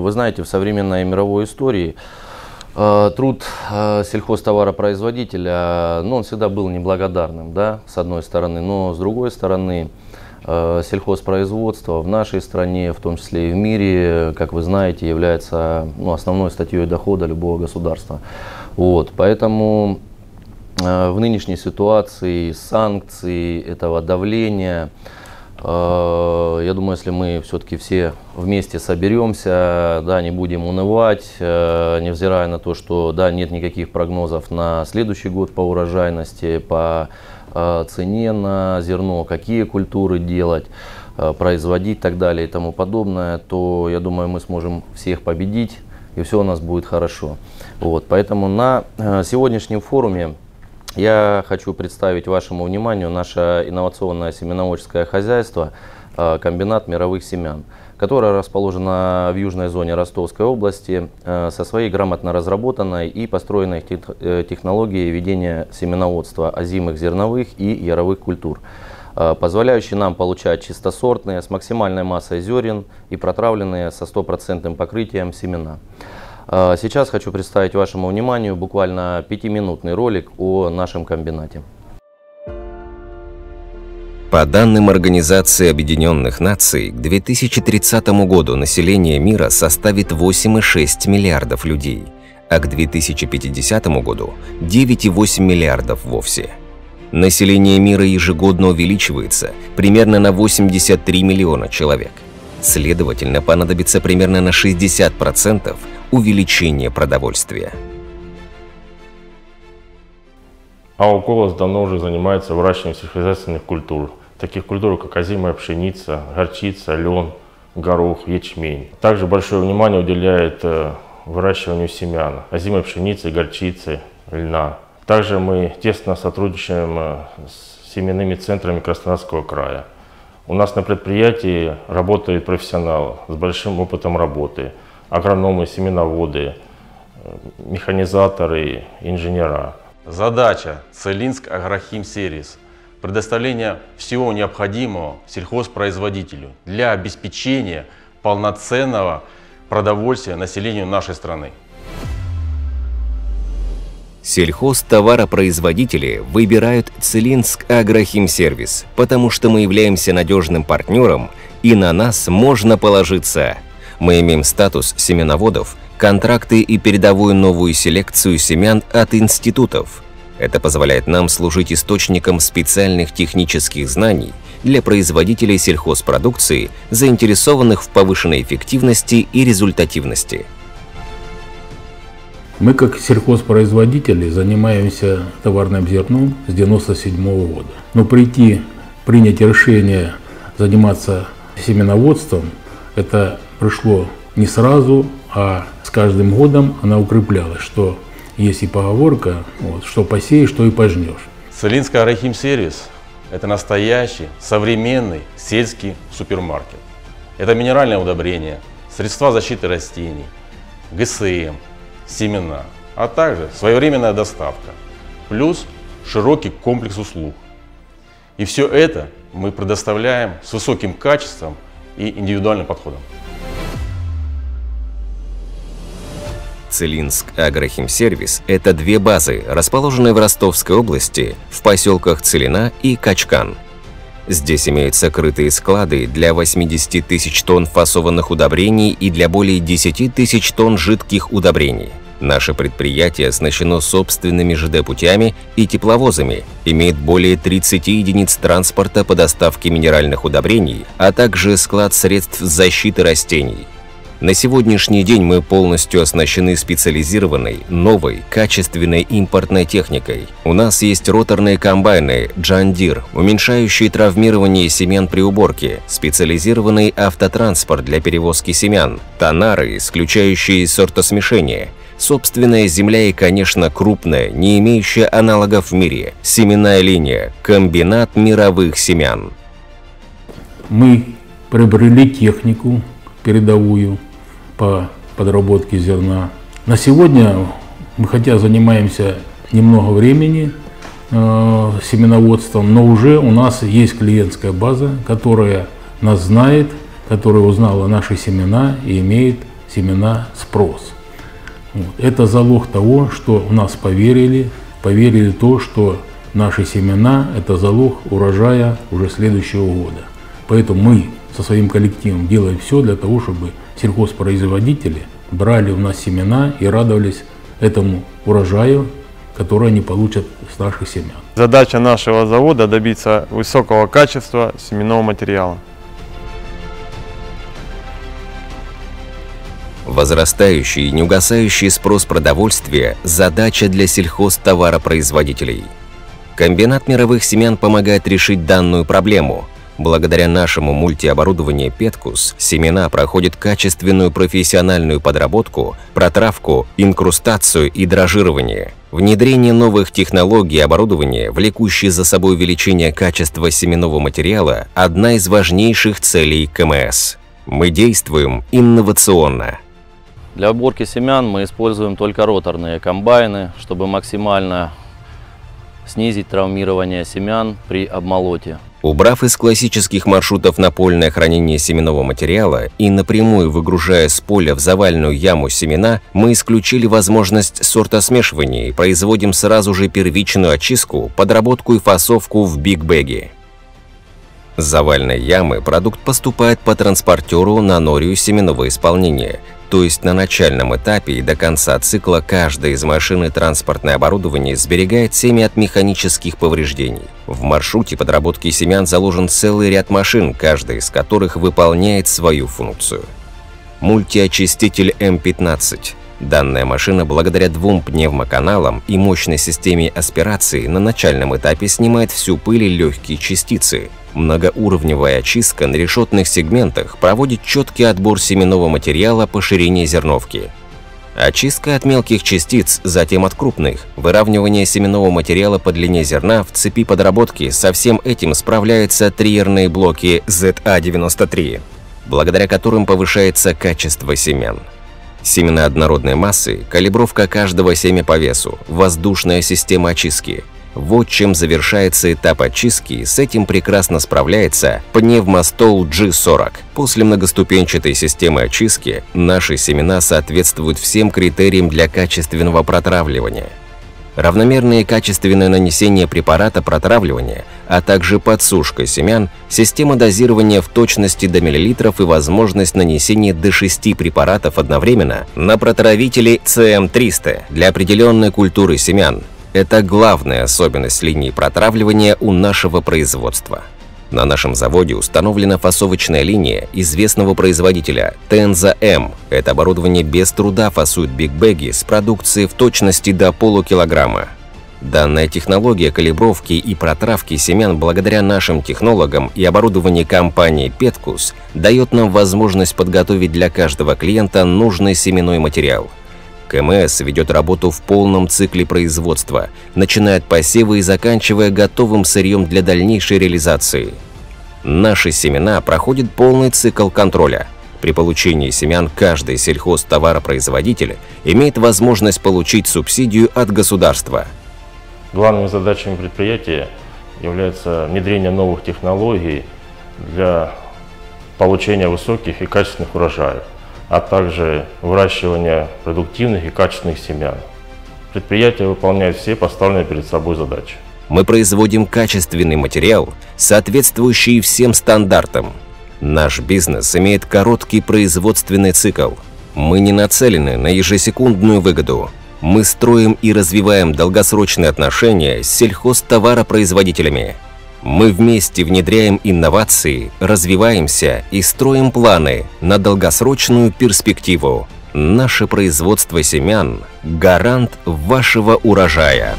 Вы знаете, в современной мировой истории э, труд э, сельхозтоваропроизводителя, ну, он всегда был неблагодарным, да, с одной стороны, но с другой стороны, э, сельхозпроизводство в нашей стране, в том числе и в мире, как вы знаете, является ну, основной статьей дохода любого государства. Вот, поэтому в нынешней ситуации санкций, этого давления, я думаю, если мы все-таки все вместе соберемся, да, не будем унывать, э, невзирая на то, что да, нет никаких прогнозов на следующий год по урожайности, по э, цене на зерно, какие культуры делать, производить и так далее и тому подобное, то я думаю, мы сможем всех победить и все у нас будет хорошо. Вот, поэтому на сегодняшнем форуме я хочу представить вашему вниманию наше инновационное семеноводческое хозяйство э, «Комбинат мировых семян», которое расположено в южной зоне Ростовской области э, со своей грамотно разработанной и построенной э, технологией ведения семеноводства озимых зерновых и яровых культур, позволяющей нам получать чистосортные с максимальной массой зерен и протравленные со стопроцентным покрытием семена. А, сейчас хочу представить вашему вниманию буквально пятиминутный ролик о нашем комбинате. По данным Организации Объединенных Наций, к 2030 году население мира составит 8,6 миллиардов людей, а к 2050 году 9,8 миллиардов вовсе. Население мира ежегодно увеличивается примерно на 83 миллиона человек. Следовательно, понадобится примерно на 60% увеличение продовольствия. АО давно уже занимается выращиванием сельскохозяйственных культур, таких культур, как озимая пшеница, горчица, лен, горох, ячмень. Также большое внимание уделяет э, выращиванию семян, озимой пшеницы, горчицы, льна. Также мы тесно сотрудничаем э, с семенными центрами Краснодарского края. У нас на предприятии работает профессионал с большим опытом работы – агрономы, семеноводы, э, механизаторы, инженера. Задача Целинск Агрохим Сервис – предоставление всего необходимого сельхозпроизводителю для обеспечения полноценного продовольствия населению нашей страны. Сельхозтоваропроизводители выбирают Целинск Агрохим Сервис, потому что мы являемся надежным партнером и на нас можно положиться – мы имеем статус семеноводов, контракты и передовую новую селекцию семян от институтов. Это позволяет нам служить источником специальных технических знаний для производителей сельхозпродукции, заинтересованных в повышенной эффективности и результативности. Мы как сельхозпроизводители занимаемся товарным зерном с 1997 года. Но прийти, принять решение заниматься семеноводством, это пришло не сразу, а с каждым годом она укреплялась, что есть и поговорка, вот, что посеешь, что и пожнешь. Целинская Арахим Сервис – это настоящий, современный сельский супермаркет. Это минеральное удобрение, средства защиты растений, ГСМ, семена, а также своевременная доставка, плюс широкий комплекс услуг. И все это мы предоставляем с высоким качеством и индивидуальным подходом. Целинск Агрохимсервис – это две базы, расположенные в Ростовской области, в поселках Целина и Качкан. Здесь имеются крытые склады для 80 тысяч тонн фасованных удобрений и для более 10 тысяч тонн жидких удобрений. Наше предприятие оснащено собственными ЖД-путями и тепловозами, имеет более 30 единиц транспорта по доставке минеральных удобрений, а также склад средств защиты растений – на сегодняшний день мы полностью оснащены специализированной, новой, качественной импортной техникой. У нас есть роторные комбайны Deere, уменьшающие травмирование семян при уборке, специализированный автотранспорт для перевозки семян, тонары, исключающие сортосмешение, собственная земля и, конечно, крупная, не имеющая аналогов в мире, семенная линия, комбинат мировых семян. Мы приобрели технику передовую, по подработке зерна. На сегодня мы хотя занимаемся немного времени э, семеноводством, но уже у нас есть клиентская база, которая нас знает, которая узнала наши семена и имеет семена спрос. Это залог того, что у нас поверили, поверили то, что наши семена – это залог урожая уже следующего года. Поэтому мы со своим коллективом делаем все для того, чтобы сельхозпроизводители брали у нас семена и радовались этому урожаю, который они получат с наших семян. Задача нашего завода добиться высокого качества семенного материала. Возрастающий и неугасающий спрос продовольствия – задача для сельхозтоваропроизводителей. Комбинат мировых семян помогает решить данную проблему. Благодаря нашему мультиоборудованию «Петкус» семена проходят качественную профессиональную подработку, протравку, инкрустацию и дрожжирование. Внедрение новых технологий и оборудования, влекущие за собой увеличение качества семенного материала – одна из важнейших целей КМС. Мы действуем инновационно. Для уборки семян мы используем только роторные комбайны, чтобы максимально снизить травмирование семян при обмолоте. Убрав из классических маршрутов напольное хранение семенного материала и напрямую выгружая с поля в завальную яму семена, мы исключили возможность сортосмешивания и производим сразу же первичную очистку, подработку и фасовку в бигбеге. С завальной ямы продукт поступает по транспортеру на норию семенного исполнения, то есть на начальном этапе и до конца цикла каждая из машин и транспортное оборудование сберегает семя от механических повреждений. В маршруте подработки семян заложен целый ряд машин, каждая из которых выполняет свою функцию. Мультиочиститель М15 Данная машина благодаря двум пневмоканалам и мощной системе аспирации на начальном этапе снимает всю пыль и легкие частицы. Многоуровневая очистка на решетных сегментах проводит четкий отбор семенного материала по ширине зерновки. Очистка от мелких частиц, затем от крупных, выравнивание семенного материала по длине зерна в цепи подработки – со всем этим справляются триерные блоки ZA93, благодаря которым повышается качество семян. Семена однородной массы, калибровка каждого семя по весу, воздушная система очистки. Вот чем завершается этап очистки, с этим прекрасно справляется пневмостол G40. После многоступенчатой системы очистки наши семена соответствуют всем критериям для качественного протравливания – равномерное и качественное нанесение препарата протравливания, а также подсушка семян, система дозирования в точности до миллилитров и возможность нанесения до 6 препаратов одновременно на протравители CM300 для определенной культуры семян. Это главная особенность линии протравливания у нашего производства. На нашем заводе установлена фасовочная линия известного производителя Tenza M. Это оборудование без труда фасует бигбеги с продукцией в точности до полукилограмма. Данная технология калибровки и протравки семян благодаря нашим технологам и оборудованию компании Petkус дает нам возможность подготовить для каждого клиента нужный семенной материал – КМС ведет работу в полном цикле производства, начиная от посева и заканчивая готовым сырьем для дальнейшей реализации. Наши семена проходят полный цикл контроля. При получении семян каждый сельхозтоваропроизводитель имеет возможность получить субсидию от государства. Главными задачами предприятия является внедрение новых технологий для получения высоких и качественных урожаев а также выращивание продуктивных и качественных семян. Предприятие выполняет все поставленные перед собой задачи. Мы производим качественный материал, соответствующий всем стандартам. Наш бизнес имеет короткий производственный цикл. Мы не нацелены на ежесекундную выгоду. Мы строим и развиваем долгосрочные отношения с сельхозтоваропроизводителями. Мы вместе внедряем инновации, развиваемся и строим планы на долгосрочную перспективу. Наше производство семян – гарант вашего урожая.